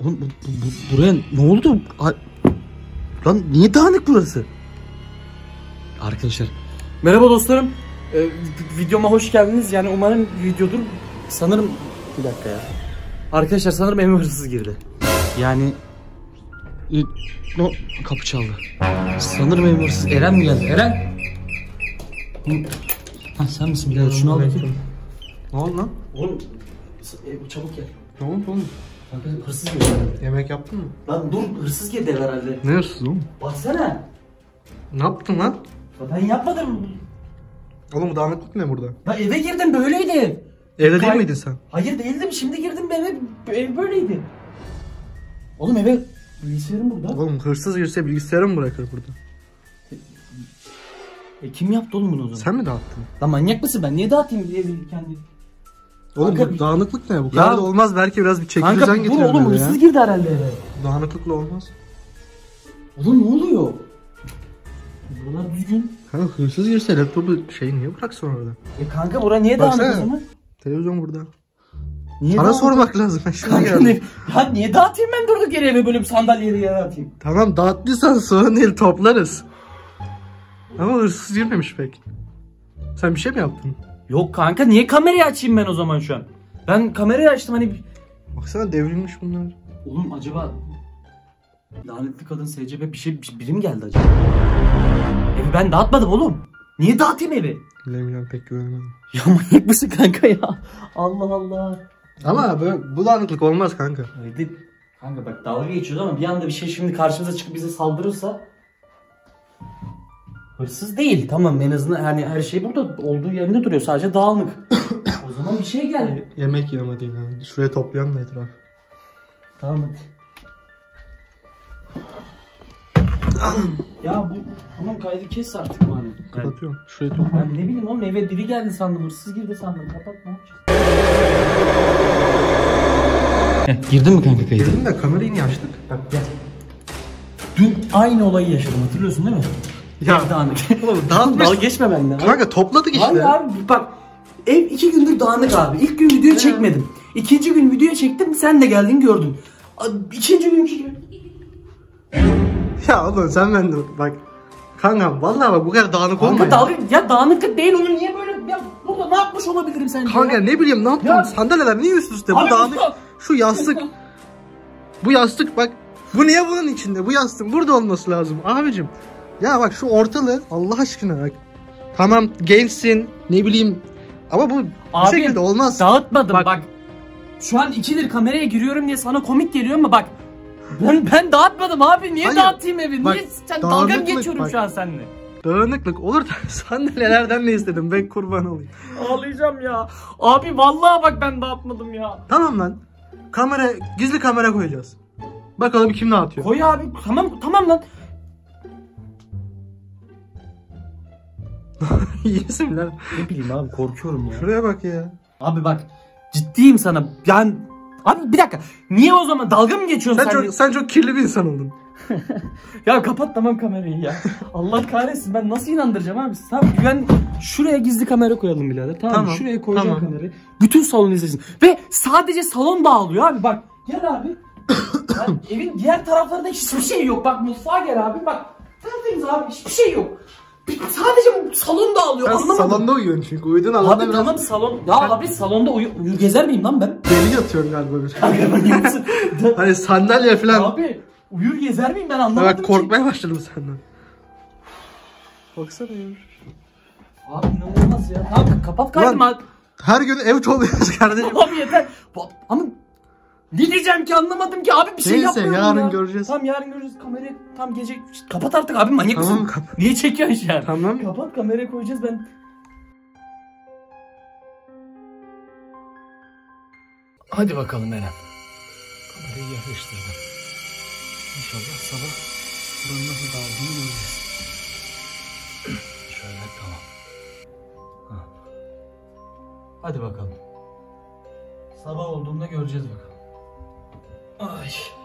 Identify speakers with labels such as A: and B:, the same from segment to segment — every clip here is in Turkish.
A: Oğlum bu, bu- bu- buraya ne oldu? Ay- Lan niye dağınık burası? Arkadaşlar. Merhaba dostlarım. Ee, vi- videoma hoş geldiniz. Yani umarım videodur. Sanırım bir dakika ya. Arkadaşlar sanırım evime hırsız girdi. Yani İlk- no, kapı çaldı. Sanırım evime hırsız. Eren mi geldi? Eren. Ha sen misin birader? Şunu al bakayım.
B: Ne oldu lan?
A: Oğlum e, çabuk gel.
B: Ne oldu oğlum?
A: Kanka hırsız girdi. herhalde.
B: Yemek yaptın mı?
A: Lan dur hırsız girdi eve herhalde.
B: Ne hırsız oğlum?
A: Baksana.
B: Ne yaptın lan?
A: Ben yapmadım.
B: Oğlum dağınıklık ne burada?
A: Ben eve girdim böyleydi ev.
B: Evde değil
A: Kay-
B: miydin sen?
A: Hayır değildim şimdi girdim eve ev böyleydi. Oğlum eve bilgisayarım burada.
B: Oğlum hırsız girse bilgisayarı mı bırakır burada?
A: E kim yaptı oğlum bunu o zaman?
B: Sen mi dağıttın?
A: Lan manyak mısın ben niye dağıtayım diye kendi.
B: Oğlum
A: Kanka
B: bu
A: bir-
B: dağınıklık ne? Bu
A: Ya-
B: kadar da olmaz belki biraz bir çeki
A: Kanka
B: düzen
A: bu
B: getirelim
A: oğlum
B: eve
A: hırsız girdi herhalde eve.
B: Dağınıklıkla olmaz.
A: Oğlum ne oluyor? Buralar düzgün.
B: Kanka hırsız girse laptopu şey niye bıraksın orada?
A: E kanka bura niye dağınık
B: Baksana.
A: o zaman?
B: Televizyon burada.
A: Niye
B: Sana
A: dağınık?
B: sormak lazım. Ben şuna
A: Kanka
B: geldim.
A: ne? Ya niye dağıtayım ben durduk yere eve böyle bir sandalyeyi yere atayım?
B: Tamam dağıttıysan sorun değil toplarız. Ama hırsız girmemiş pek. Sen bir şey mi yaptın?
A: Yok kanka niye kamerayı açayım ben o zaman şu an? Ben kamerayı açtım hani
B: Baksana devrilmiş bunlar.
A: Oğlum acaba lanetli kadın SCP bir şey biri mi geldi acaba? Evi ben dağıtmadım oğlum. Niye dağıtayım evi?
B: Bilemiyorum pek güvenemedim.
A: Ya manyak mısın kanka ya? Allah Allah.
B: Ama böyle, bu dağınıklık olmaz kanka.
A: Öyle Kanka bak dalga geçiyoruz ama bir anda bir şey şimdi karşımıza çıkıp bize saldırırsa Hırsız değil tamam en azından hani her şey burada olduğu yerinde duruyor sadece dağınık. o zaman bir şey geldi.
B: Yemek yemedim yani. Şuraya toplayalım da etraf.
A: Tamam hadi. ya bu tamam kaydı kes artık bari.
B: Kapatıyorum. Şuraya toplayalım.
A: ben ne bileyim oğlum eve biri geldi sandım hırsız girdi sandım kapat ne yapacağız? Girdin mi kanka kayıt?
B: Girdim de kamerayı niye açtık?
A: Bak gel. Dün aynı olayı yaşadım hatırlıyorsun değil mi?
B: Ya
A: Ev dağınık.
B: oğlum dağıtmış.
A: Dalga geçme benden.
B: Kanka topladık işte.
A: Hayır abi bak ev iki gündür dağınık abi. İlk gün video çekmedim. İkinci gün video çektim sen de geldin gördün. A- İkinci günkü gibi.
B: Ya oğlum sen ben de bak. Kanka vallahi bak bu kadar dağınık olma
A: Kanka
B: ya.
A: dalga ya dağınıklık değil onu niye böyle ya burada ne yapmış olabilirim sence?
B: Kanka ne bileyim ne yaptın?
A: Ya-
B: Sandalyeler niye üst üste? Bu
A: Abi
B: dağınık.
A: usta-
B: Şu yastık. Bu yastık bak. Bu niye bunun içinde? Bu yastığın burada olması lazım abicim. Ya bak şu ortalığı Allah aşkına bak. Tamam gençsin ne bileyim ama bu
A: Abi,
B: şekilde olmaz.
A: Dağıtmadım bak.
B: Bak.
A: Şu an ikidir kameraya giriyorum diye sana komik geliyor ama bak. Ben ben dağıtmadım abi. Niye
B: Hayır,
A: dağıtayım evi?
B: bak,
A: Niye sen dalga geçiyorum
B: bak.
A: şu an seninle?
B: Dağınıklık olur da sandalyelerden ne istedim ben kurban olayım.
A: Ağlayacağım ya. Abi vallahi bak ben dağıtmadım ya.
B: Tamam lan. Kamera gizli kamera koyacağız. Bakalım kim ne atıyor.
A: Koy abi. Tamam tamam lan.
B: İyisin lan.
A: Ne bileyim abi korkuyorum ya.
B: Şuraya bak ya.
A: Abi bak ciddiyim sana. Yani Abi bir dakika. Niye o zaman dalga mı geçiyorsun
B: Sen
A: sen?
B: çok, sen çok kirli bir insan oldun.
A: Ya kapat tamam kamerayı ya. Allah kahretsin ben nasıl inandıracağım abi? Tamam güven şuraya gizli kamera koyalım birader. Tamam,
B: Tamam,
A: şuraya koyacağım
B: tamam.
A: kamerayı. Bütün salon izlesin. Ve sadece salon dağılıyor abi bak. Gel abi. Yani evin diğer taraflarında hiçbir şey yok. Bak mutfağa gel abi. Bak tertemiz abi hiçbir şey yok. Sadece salon dağılıyor.
B: Sen
A: Anlamadım.
B: salonda uyuyorsun çünkü. Uyuduğun alanda
A: Abi
B: biraz
A: tamam salon. Ya abi salonda uyu, uyur gezer miyim lan ben?
B: deli yatıyorsun galiba bir. Hani sandalye falan.
A: abi uyur gezer miyim ben anlamadım
B: Bak
A: ki.
B: korkmaya başladım senden. Baksana ya.
A: Abi inanılmaz ya. Tamam kapat kaydım abi.
B: Her gün ev oluyoruz kardeşim.
A: Abi yeter. Ama ne diyeceğim ki anlamadım ki abi bir şey
B: Neyse,
A: yapmıyorum
B: yarın
A: ya.
B: göreceğiz.
A: Tamam yarın göreceğiz kamerayı tam gece kapat artık abi manyak
B: Tamam,
A: mısın?
B: kapat.
A: Niye çekiyorsun şu an?
B: Tamam.
A: Kapat kamerayı koyacağız ben. Hadi bakalım Eren. Kamerayı yerleştirdim. İnşallah sabah buranın nasıl dağıldığını göreceğiz. Şöyle tamam. Ha. Hadi bakalım. Sabah olduğunda göreceğiz bakalım. Ay.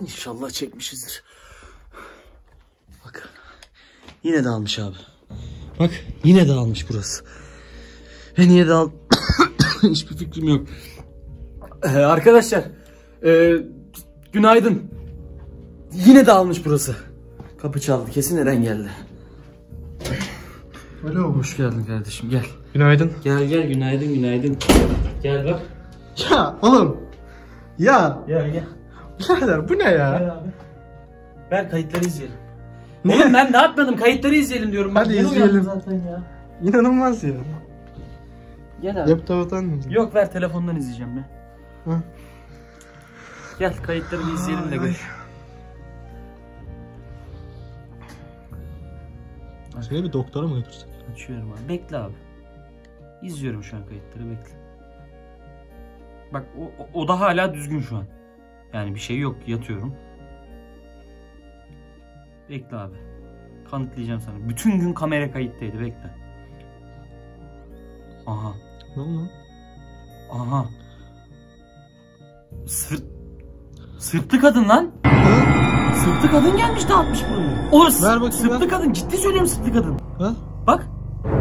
A: İnşallah çekmişizdir. Bak. Yine dağılmış abi. Bak yine dağılmış burası. Ve niye dağıl... Hiçbir fikrim yok. Ee, arkadaşlar. ee, günaydın. Yine dağılmış burası. Kapı çaldı. Kesin Eren geldi.
B: Olmuş.
A: Hoş geldin kardeşim gel.
B: Günaydın.
A: Gel gel günaydın günaydın. Gel bak.
B: Ya oğlum. Ya.
A: Gel gel.
B: Birader bu ne ya?
A: Ver kayıtları izleyelim.
B: Ne?
A: Oğlum ben ne yapmadım? Kayıtları izleyelim diyorum.
B: Hadi
A: yeni
B: izleyelim.
A: Zaten ya.
B: İnanılmaz ya.
A: Gel abi.
B: Laptop'tan mı?
A: Yok ver telefondan izleyeceğim ben.
B: Hı.
A: Gel kayıtları bir izleyelim de gör.
B: Seni bir doktora mı götürsek?
A: Açıyorum abi. Bekle abi. İzliyorum şu an kayıtları bekle. Bak o, o da hala düzgün şu an. Yani bir şey yok yatıyorum. Bekle abi. Kanıtlayacağım sana. Bütün gün kamera kayıttaydı bekle. Aha.
B: Ne oldu?
A: Aha. Sırt... Sırtlı kadın lan. Sırtlı kadın gelmiş dağıtmış burayı. O
B: Ver
A: sırtlı
B: ver.
A: kadın. Ciddi söylüyorum sırtlı kadın.
B: Ha?
A: Bak.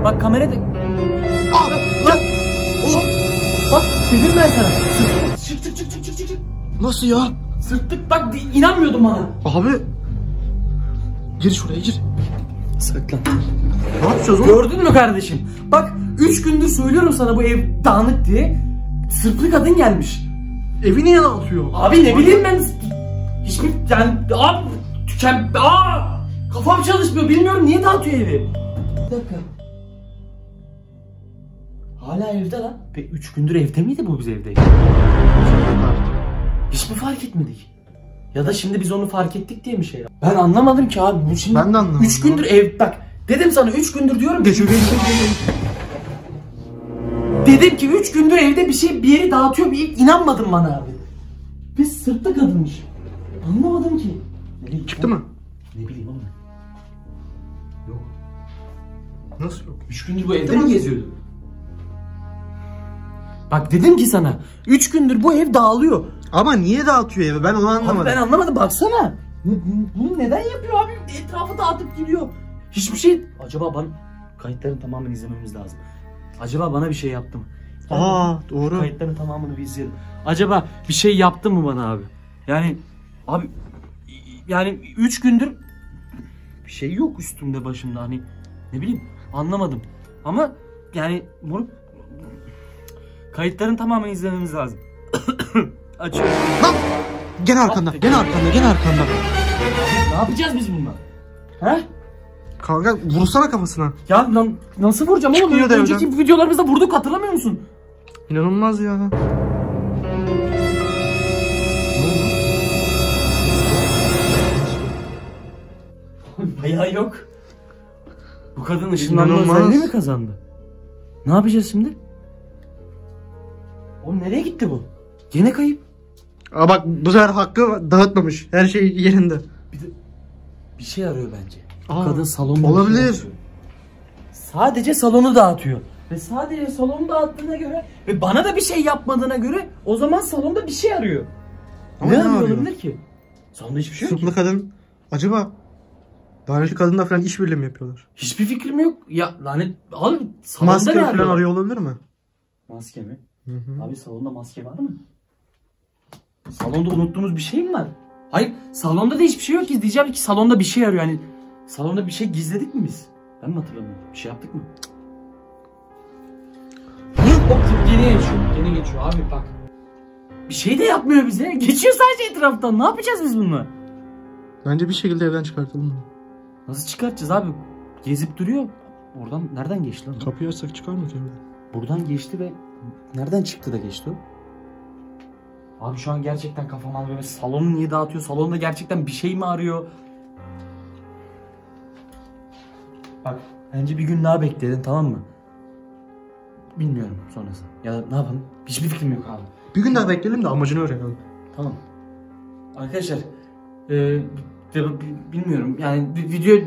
A: Bak kamerada.
B: Aa, lan!
A: Bak dedim ben sana. Sırt...
B: Nasıl ya?
A: Sırtlık bak inanmıyordum bana.
B: Abi. Gir şuraya gir.
A: Saklan.
B: Ne yapacağız oğlum?
A: Gördün mü kardeşim? Bak 3 gündür söylüyorum sana bu ev dağınık diye. Sırtlı kadın gelmiş.
B: Evi niye dağıtıyor?
A: Abi ne bileyim ben hiçbir yani abi tüken aa kafam çalışmıyor bilmiyorum niye dağıtıyor evi. Bir dakika. Hala evde lan. Be 3 gündür evde miydi bu biz evde? Hiç mi fark etmedik? Ya da şimdi biz onu fark ettik diye mi şey? Ben anlamadım ki abi. Bu şimdi
B: Ben de anlamadım.
A: 3 gündür ev bak dedim sana 3 gündür diyorum ki.
B: Geçiyor geçiyor geçiyor.
A: Dedim ki 3 gündür evde bir şey bir yeri dağıtıyor bir inanmadın bana abi. Biz sırtlı kadınmış. Anlamadım ki. Nereye
B: Çıktı mı?
A: Ne bileyim oğlum. Yok.
B: Nasıl yok?
A: 3 gündür bu evde mi geziyordu? Bak dedim ki sana 3 gündür bu ev dağılıyor.
B: Ama niye dağıtıyor evi? Ben onu anlamadım.
A: Abi ben anlamadım baksana. Bu- bu- Bunu neden yapıyor abi? Etrafı dağıtıp gidiyor. Hiçbir şey... Acaba bana... Kayıtların tamamını izlememiz lazım. Acaba bana bir şey yaptı mı?
B: Aa doğru.
A: Kayıtların tamamını bir izleyelim. Acaba bir şey yaptı mı bana abi? Yani abi yani 3 gündür bir şey yok üstümde başımda hani ne bileyim anlamadım. Ama yani bunu kayıtların tamamını izlememiz lazım. Açıyorum.
B: Lan! Gene arkanda, gene arkanda, gene arkanda.
A: Ne yapacağız biz bununla? He?
B: Kanka vursana kafasına.
A: Ya lan nasıl vuracağım oğlum?
B: Çıkmıyor
A: Önceki videolarımızda vurduk hatırlamıyor musun?
B: İnanılmaz ya.
A: Bayağı yok. Bu kadın ışınlanma özelliği mi kazandı? Ne yapacağız şimdi? Oğlum nereye gitti bu? Gene kayıp.
B: Aa bak bu sefer hakkı dağıtmamış. Her şey yerinde.
A: Bir de bir şey arıyor bence.
B: Aa,
A: kadın salonda şey
B: olabilir.
A: Sadece salonu dağıtıyor. Ve sadece salonu dağıttığına göre ve bana da bir şey yapmadığına göre o zaman salonda bir şey arıyor.
B: Ama
A: ne
B: ne
A: arıyor olabilir ki? Salonda hiçbir şey yok.
B: Sırtlı kadın. Acaba önceki kadınla falan işbirliği mi yapıyorlar?
A: Hiçbir fikrim yok. Ya lanet abi salonda
B: Maske
A: ne
B: falan
A: arıyor?
B: arıyor olabilir mi?
A: Maske mi?
B: Hı hı.
A: Abi salonda maske var mı? Salonda unuttuğumuz bir şey mi var? Hayır salonda da hiçbir şey yok ki. Diyeceğim ki salonda bir şey arıyor. Yani salonda bir şey gizledik mi biz? Ben mi hatırlamıyorum? Bir şey yaptık mı? Hop gene geçiyor. Gene geçiyor abi bak. Bir şey de yapmıyor bize. Geçiyor sadece etraftan. Ne yapacağız biz bununla?
B: Bence bir şekilde evden çıkartalım bunu.
A: Nasıl çıkartacağız abi? Gezip duruyor. Oradan nereden geçti lan?
B: Kapıyı açsak çıkar mı ki evden?
A: Buradan geçti ve nereden çıktı da geçti o? Abi şu an gerçekten kafam almıyor. Salonu niye dağıtıyor? Salonda gerçekten bir şey mi arıyor? Bak bence bir gün daha bekleyelim tamam mı? Bilmiyorum sonrası. Ya da ne yapalım? Hiçbir fikrim yok abi.
B: Bir gün daha bekleyelim de amacını öğrenelim.
A: Tamam. Arkadaşlar e, bilmiyorum yani video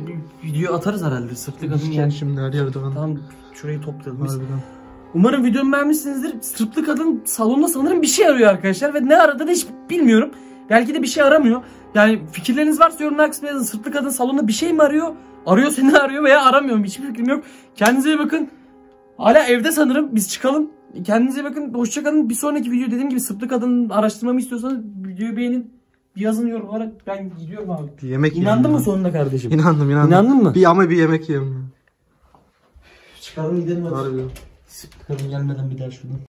A: video atarız herhalde. Sırtlı kadın
B: Yani şimdi her yerde.
A: Tamam şurayı toplayalım biz.
B: Harbiden.
A: Umarım videomu beğenmişsinizdir. Sırtlı kadın salonda sanırım bir şey arıyor arkadaşlar ve ne aradığını hiç bilmiyorum. Belki de bir şey aramıyor. Yani fikirleriniz varsa yorumlar kısmına yazın. Sırtlı kadın salonda bir şey mi arıyor? Arıyor seni arıyor veya aramıyor mu? Hiçbir fikrim yok. Kendinize iyi bakın. Hala evde sanırım. Biz çıkalım. Kendinize iyi bakın. Hoşçakalın. Bir sonraki video dediğim gibi sırtlı kadın araştırmamı istiyorsanız videoyu beğenin. Bir yazın yorumlara. Ben gidiyorum abi.
B: Bir yemek
A: İnandın mı
B: ya.
A: sonunda kardeşim?
B: İnandım inandım.
A: İnandın mı?
B: Bir ama bir yemek yiyelim.
A: Çıkalım gidelim hadi.
B: Harbi.
A: Kadın gelmeden bir daha şuradan.